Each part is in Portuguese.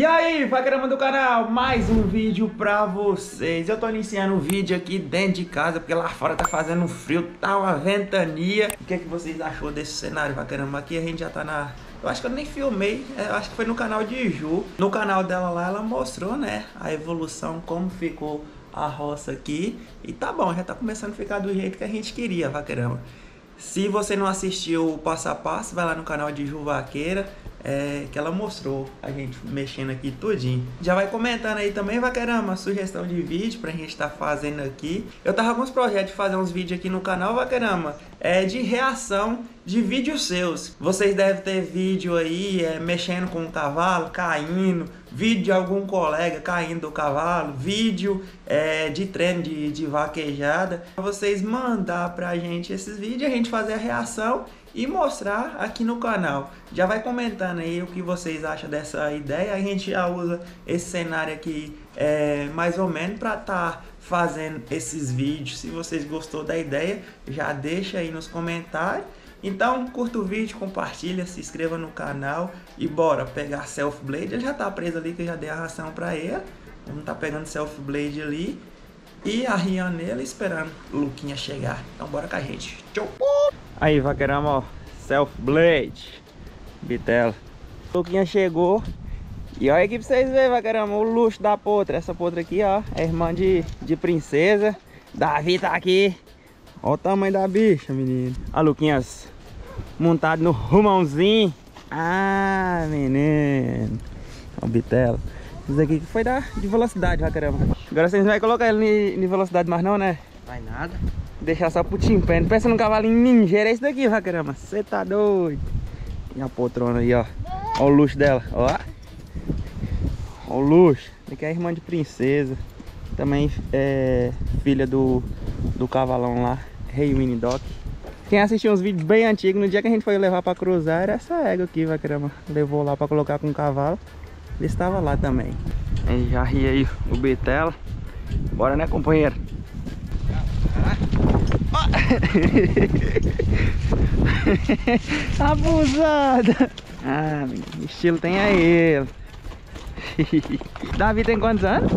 E aí, vaquerama do canal, mais um vídeo pra vocês. Eu tô iniciando o um vídeo aqui dentro de casa Porque lá fora tá fazendo frio, tá uma ventania. O que é que vocês achou desse cenário, vaquerama? Aqui a gente já tá na... Eu acho que eu nem filmei, é, eu acho que foi no canal de Ju. No canal dela lá, ela mostrou, né, a evolução, como ficou a roça aqui. E tá bom, já tá começando a ficar do jeito que a gente queria, vaquerama. Se você não assistiu o passo a passo, vai lá no canal de Ju Vaqueira é, que ela mostrou a gente mexendo aqui tudinho. Já vai comentando aí também, vai uma sugestão de vídeo pra gente estar tá fazendo aqui. Eu tava com uns projetos de fazer uns vídeos aqui no canal, vaquerama, é de reação de vídeos seus. Vocês devem ter vídeo aí é, mexendo com o cavalo, caindo, vídeo de algum colega caindo do cavalo, vídeo é, de treino de, de vaquejada. Pra vocês mandar pra gente esses vídeos, a gente fazer a reação e mostrar aqui no canal. Já vai comentando aí o que vocês acham dessa ideia. A gente já usa esse cenário aqui é, mais ou menos para estar tá fazendo esses vídeos. Se vocês gostou da ideia, já deixa aí nos comentários. Então, curta o vídeo, compartilha, se inscreva no canal e bora pegar Self Blade. Ele já tá preso ali que eu já dei a ração para ele. Vamos tá pegando Self Blade ali e arriando nele esperando o Luquinha chegar. Então bora com a gente. Tchau! Aí, vaquerama, ó. Self Blade. Bitela. Luquinha chegou. E olha aqui pra vocês verem, vaquerama, o luxo da potra. Essa potra aqui, ó, é irmã de, de princesa. Davi tá aqui. Olha o tamanho da bicha, menino. A Luquinhas montado no rumãozinho. Ah, menino. Ó, bitela. Isso aqui foi da, de velocidade, vaquerama. Agora vocês não vai colocar ele em velocidade mais não, né? Vai nada. Deixar só pro timpano. Pensa num cavalinho ninja. Era esse daqui, vacarama. Você tá doido. E a poltrona aí, ó. Ó o luxo dela, ó. Ó o luxo. Aqui é a irmã de princesa. Também é filha do, do cavalão lá. Rei Mini Doc. Quem assistiu uns vídeos bem antigos, no dia que a gente foi levar pra cruzar, era essa égua aqui, vacarama. Levou lá pra colocar com o cavalo. Ele estava lá também. Aí já ri aí o Betela. Bora né, companheiro? Abusada. Ah, estilo tem aí. Davi tem quantos anos?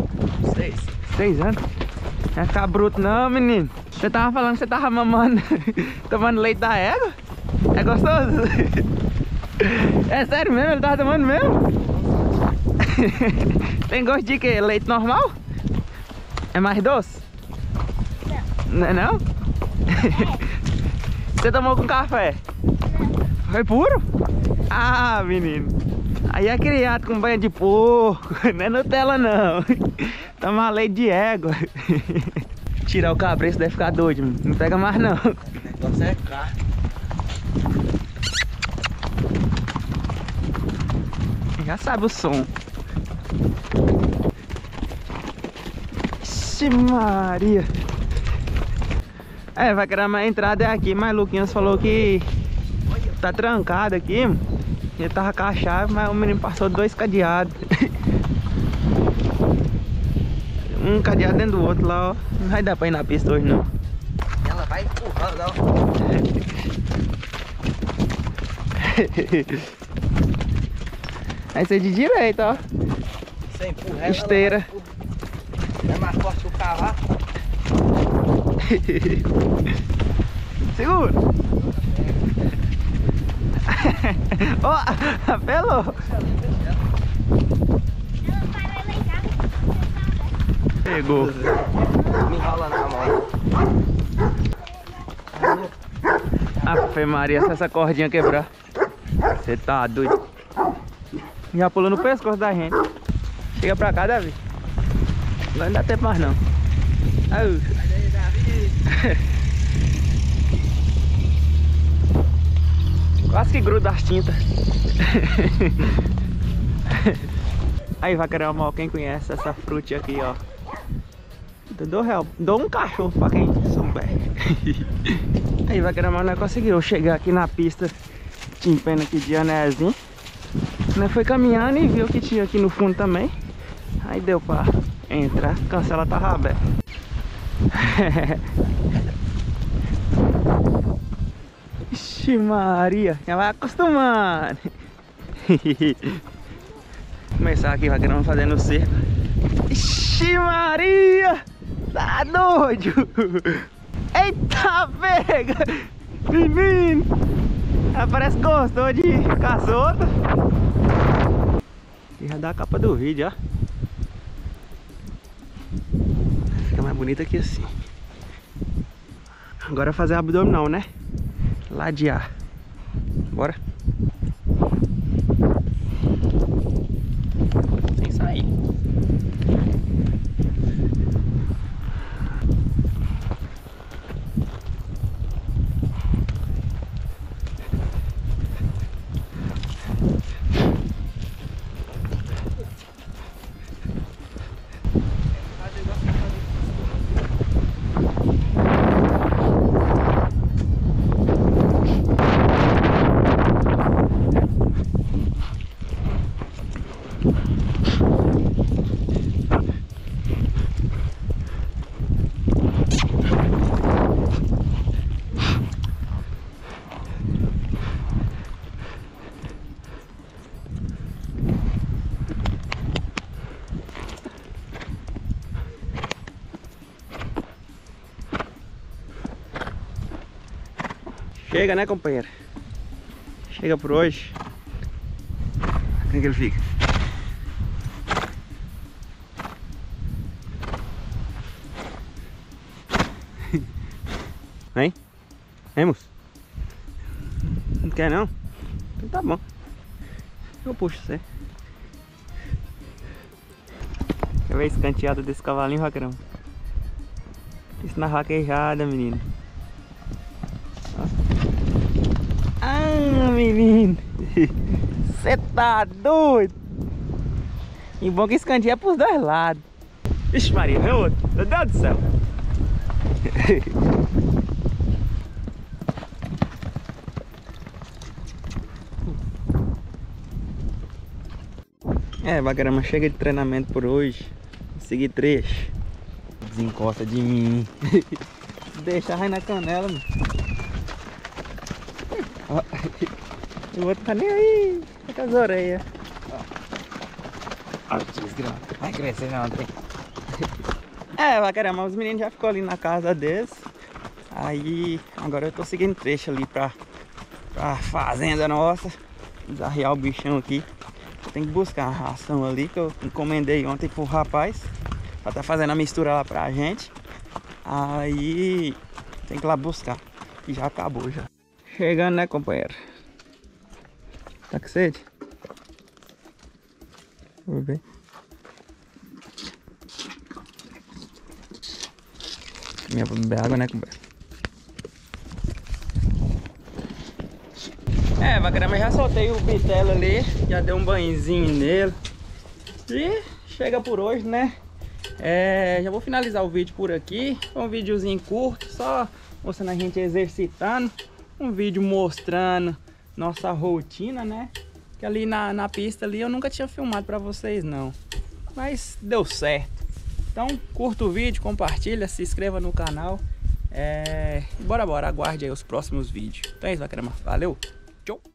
Seis. Seis anos? Não é ficar bruto não, menino. Você tava falando que você tava mamando, tomando leite da égua? É gostoso? É sério mesmo? Ele tava tomando mesmo? tem gosto de quê? Leite normal? É mais doce? Não. Não é não? Você tomou com café? Foi puro? Ah, menino. Aí é criado com banho de porco. Não é Nutella, não. Tomar leite de égua. Tirar o cabresto deve ficar doido. Não pega mais, não. O negócio é carne. Já sabe o som. Ixi Maria. É, vai criar uma entrada é aqui, mas Luquinhas falou que tá trancado aqui. Ele tava com a chave, mas o menino passou dois cadeados. Um cadeado dentro do outro lá, ó. Não vai dar pra ir na pista hoje não. Ela vai empurrando, ó. Aí você de direita, ó. Você empurra Esteira. É mais forte que o cavalo. Segura. Ó, oh, apelou. Pegou. Me enrola na mão. Ave Maria, se essa cordinha quebrar. Você tá doido. Já pulou no pescoço da gente. Chega pra cá, Davi. Não dá tempo mais não. Ai. Quase que gruda as tintas. Aí, vaquerão, quem conhece essa fruta aqui, ó. Dou, real, dou um cachorro pra quem souber. Aí, vaquerão, nós conseguiu chegar aqui na pista timpena aqui de anézinho. Nós foi caminhando e viu que tinha aqui no fundo também. Aí deu pra entrar, cancela tava aberta. Ixi Maria, já vai acostumando Começar aqui, vaqueirão fazendo cerco. Ixi Maria! Tá doido! Eita pega! Menino! Parece que gostou de caçota. E já dá a capa do vídeo, ó. Fica mais bonita aqui assim. Agora fazer abdominal, né? Ladear. Bora. Sem sair. Chega, né, companheiro? Chega por hoje. Como é que ele fica? Vem? Vem, moço? Não quer não? Então tá bom. Eu puxo você. Quer ver esse canteado desse cavalinho, Raquerão? Isso na vaquejada, menino. Ah, menino. Você tá doido? E bom que esse cantinho é pros dois lados. Ixi Maria, vem outro. Meu Deus do céu. É, Bagrama, chega de treinamento por hoje. Seguir trecho. Desencosta de mim. Deixa aí na canela, mano. Ó, O outro tá nem aí. Tá com as orelhas. Ó, desgrama. Vai crescer não, tem. É, Bagrama, os meninos já ficou ali na casa deles. Aí, agora eu tô seguindo trecho ali pra, pra fazenda nossa. Desarrear o bichão aqui. Tem que buscar a ração ali que eu encomendei ontem pro rapaz. Pra tá fazendo a mistura lá pra gente. Aí tem que ir lá buscar. E já acabou já. Chegando, né, companheiro? Tá com sede? Vou ver. Minha beber água, né, companheiro? É, bacana, já soltei o bitelo ali, já dei um banhozinho nele. E chega por hoje, né? É, já vou finalizar o vídeo por aqui. Um videozinho curto, só mostrando a gente exercitando. Um vídeo mostrando nossa rotina, né? Que ali na, na pista ali eu nunca tinha filmado pra vocês, não. Mas deu certo. Então, curta o vídeo, compartilha, se inscreva no canal. É... Bora, bora, aguarde aí os próximos vídeos. Então é isso, bacana. Valeu! Tchau!